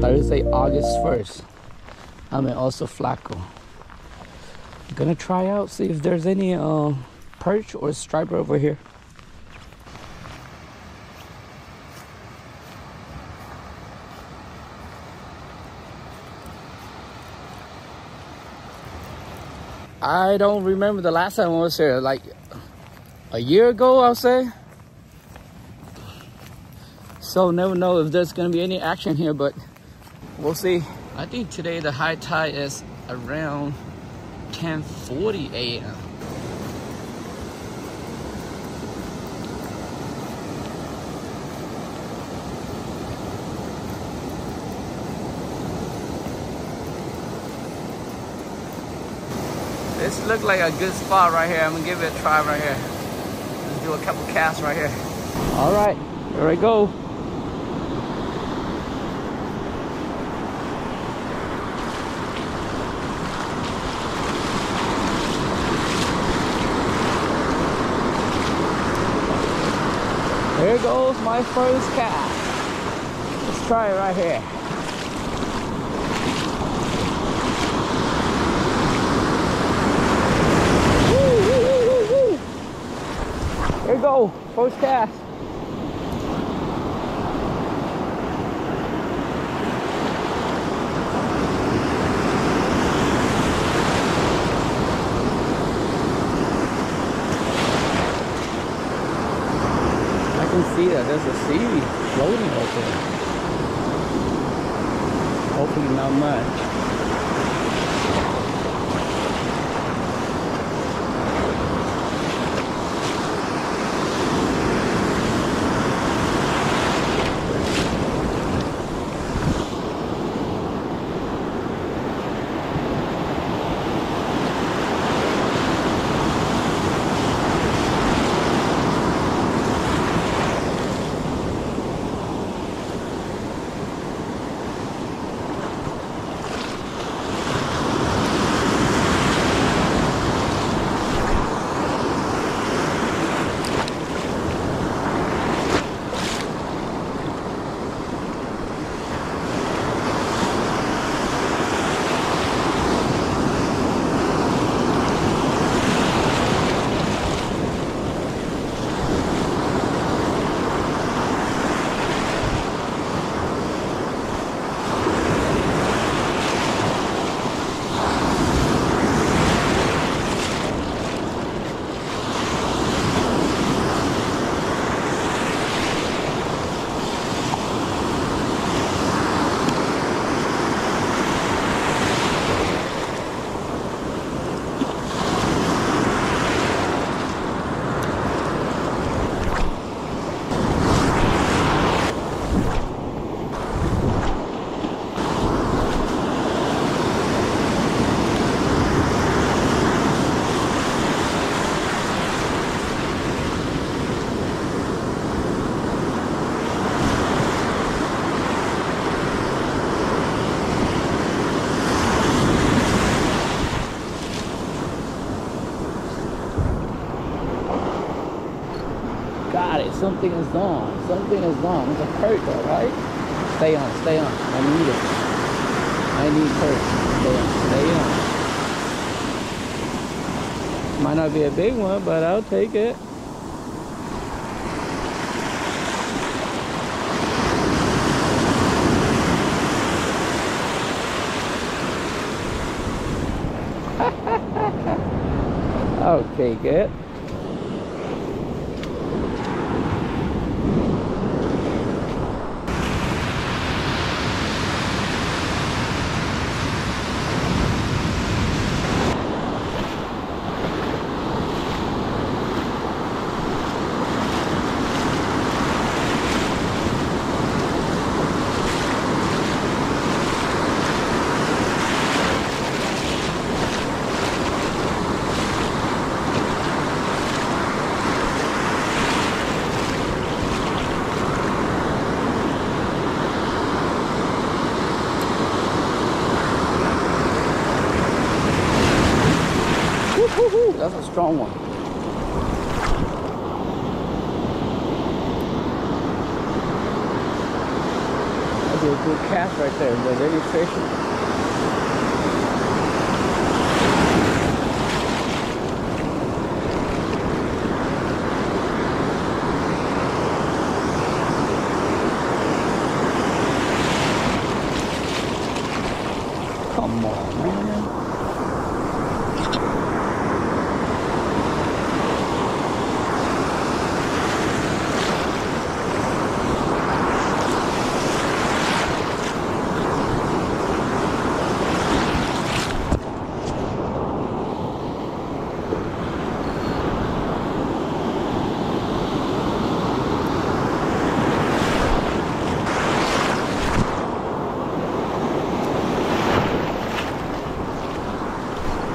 Thursday, August 1st. I'm in Oso Flaco. I'm gonna try out, see if there's any uh, perch or striper over here. I don't remember the last time I was here, like a year ago, I'll say. So never know if there's gonna be any action here, but we'll see. I think today the high tide is around 10:40 a.m. This look like a good spot right here. I'm gonna give it a try right here. Let's do a couple casts right here. All right, here I go. Here goes my first cast. Let's try it right here. Here we go, first cast. See that there's a seaweed floating over there. Hopefully not much. Got it. Something is on. Something is on. It's a all right? Stay on. Stay on. I need it. I need perch. Stay on. Stay on. Might not be a big one, but I'll take it. I'll take it. Woo-hoo-hoo, That's a strong one. That'd be a good cast right there. The registration. Come on, man.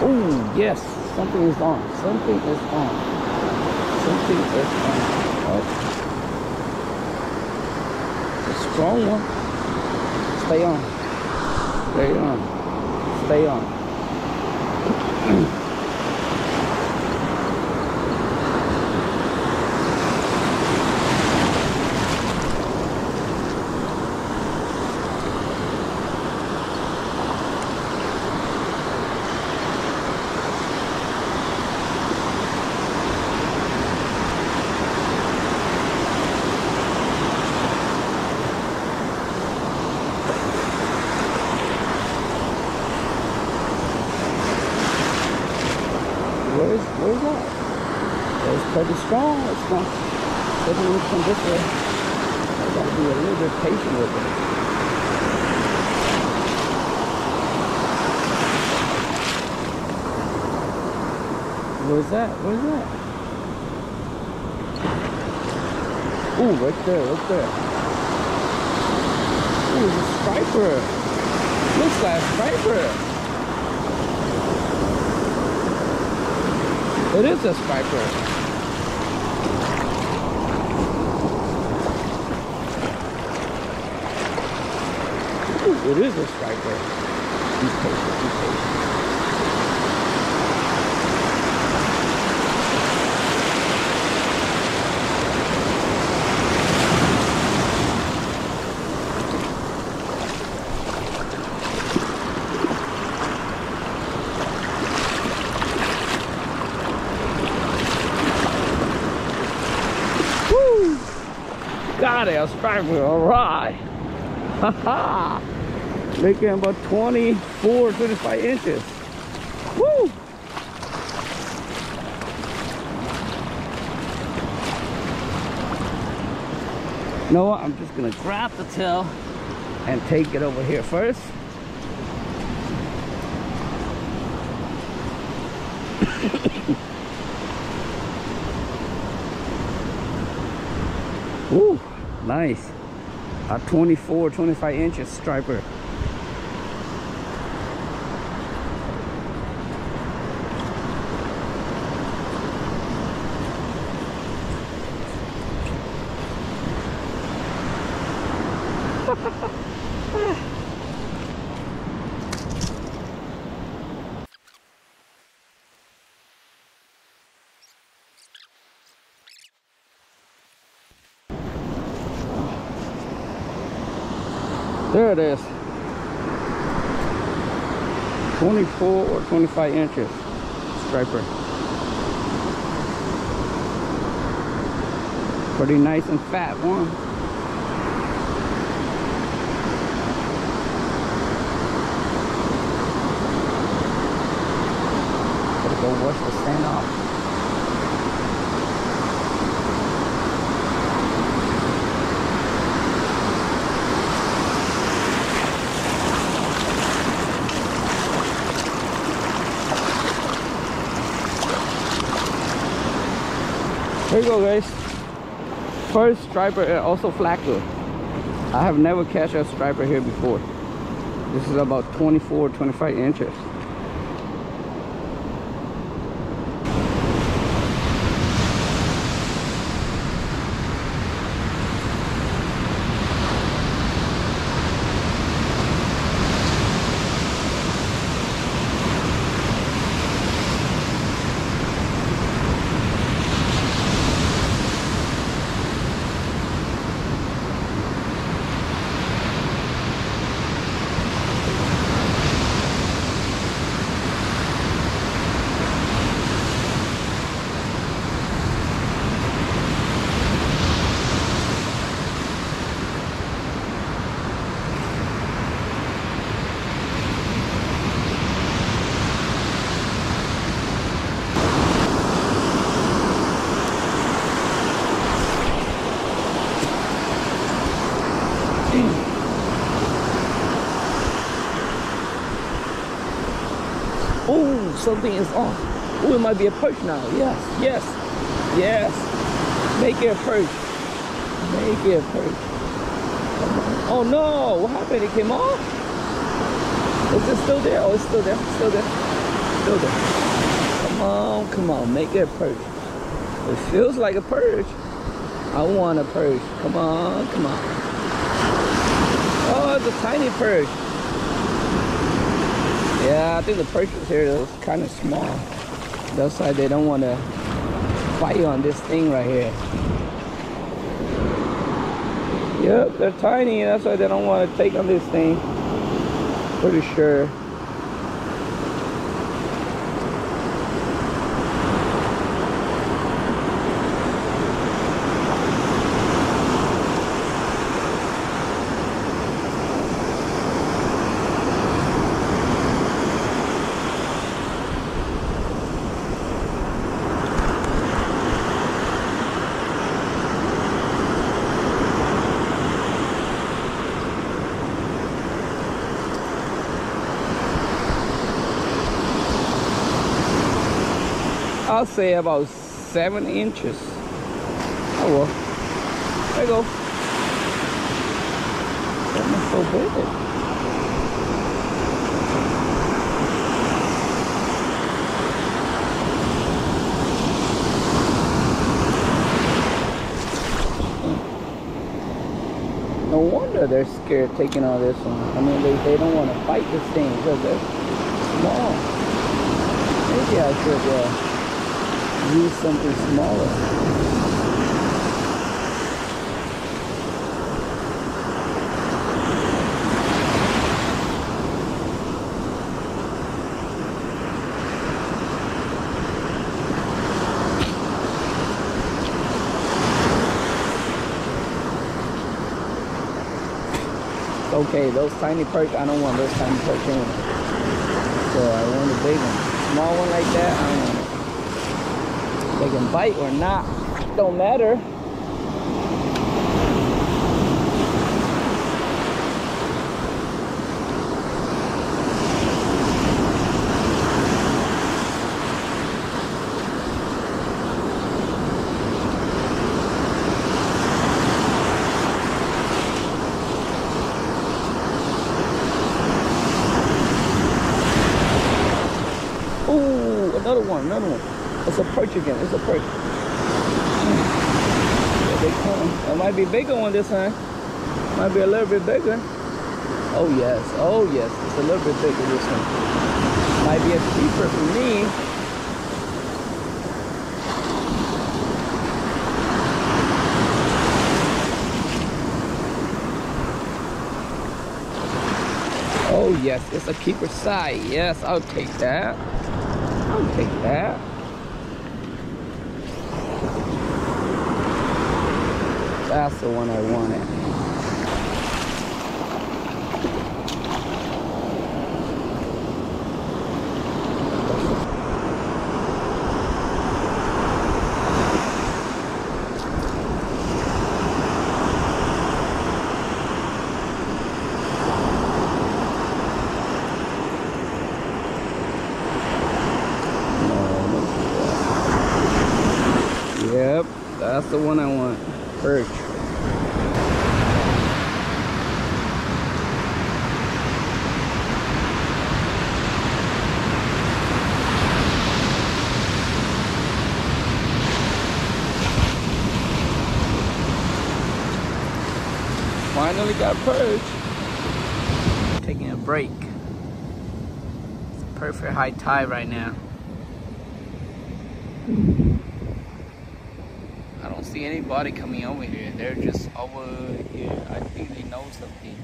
Oh, yes, something is on. Something is on. Something is on. Oh. It's a strong one. Stay on. Stay on. Stay on. Where's where's that? It's pretty strong. It's not doesn't even come this way. I gotta be a little bit patient with it. Where's that? Where's that? Ooh, right there, right there. Ooh, it's a striper. Looks like a striper. It is a striper. It is a striper. Be patient, be patient. Got it, a striper, all right. Ha ha! Making about 24, 25 inches. Woo! You know what? I'm just gonna grab the tail and take it over here first. Ooh, nice. A 24, 25 inches striper. There it is. 24 or 25 inches striper. Pretty nice and fat one. Gotta go wash the sand off. Here you go guys. First striper and Oso Flaco. I have never catch a striper here before. This is about 24, 25 inches. Something is off. Oh, it might be a perch now. Yes, yes, yes. Make it a perch. Make it a perch. Oh no, what happened? It came off? Is it still there? Oh, it's still there, still there, still there. Come on, come on, make it a perch. It feels like a perch. I want a perch. Come on, come on. Oh, it's a tiny perch. Yeah, I think the perches here is kind of small. That's why they don't want to fight on this thing right here. Yep, they're tiny. That's why they don't want to take on this thing. Pretty sure. I'll say about seven inches. Oh well. There you go. That not so big. No wonder they're scared taking all this one. I mean, they, they don't want to fight this thing because they're small. Maybe I should uh, use something smaller. okay, those tiny perch, I don't want those tiny perch anymore. So I want a big one. Small one like that, I don't want they can bite or not, don't matter. Oh, another one, another one. It's a perch. It might be bigger one this time. Might be a little bit bigger. Oh yes. Oh yes. It's a little bit bigger this one. Might be a keeper for me. Oh yes, it's a keeper side. Yes, I'll take that. I'll take that. That's the one I wanted. Yep, that's the one I want. Perch. Finally got perch. Taking a break. It's perfect high tide right now. I don't see anybody coming over here. They're just over here. I think they know something.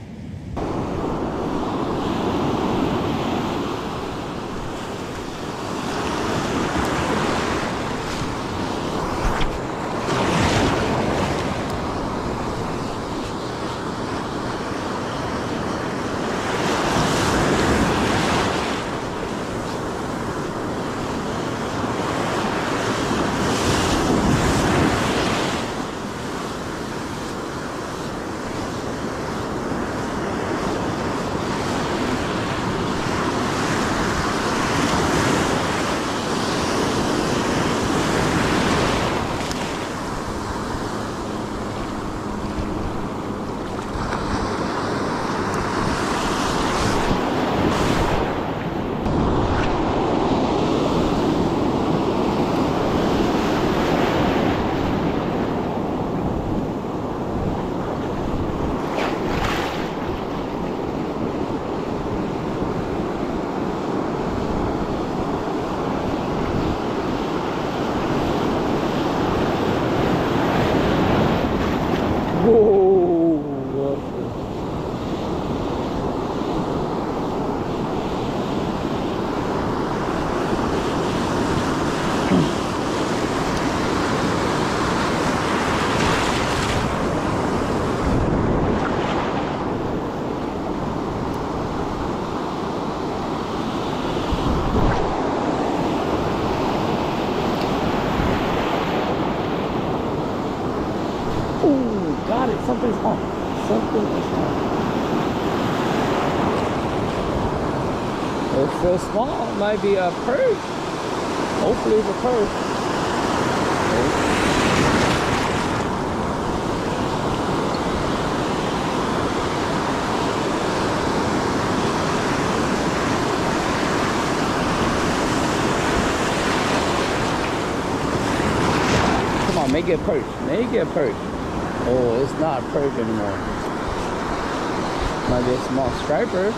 Something's wrong. Something is wrong. It's so small, it might be a perch. Hopefully it's a perch. Come on, make it a perch. Make it a perch. Oh, it's not a anymore. Might be a small striper.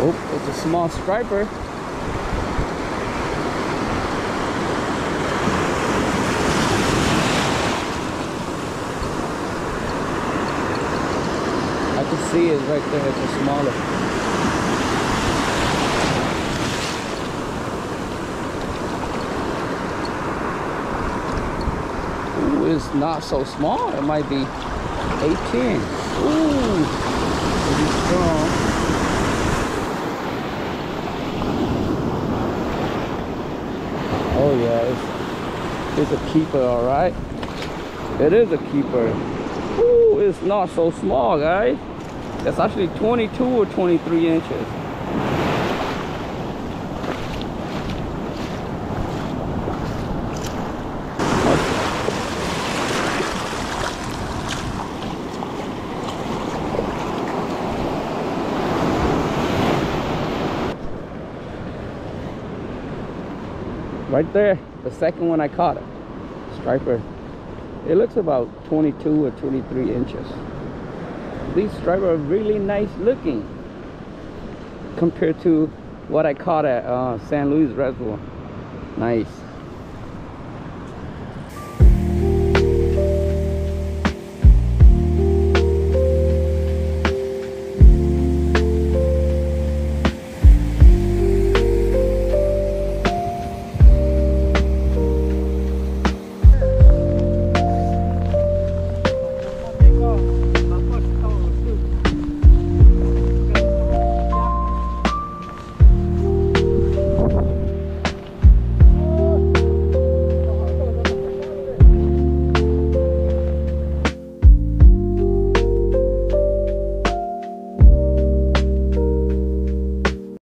Oh, small striper. I can see it right there. It's a smaller. It's not so small. It might be 18. Ooh, pretty strong. Oh yeah, it's, it's a keeper, all right. It is a keeper. Ooh, it's not so small, guys. It's actually 22 or 23 inches. Right there, the second one I caught it. Striper. It looks about 22 or 23 inches. These striper are really nice looking compared to what I caught at uh, San Luis Reservoir. Nice.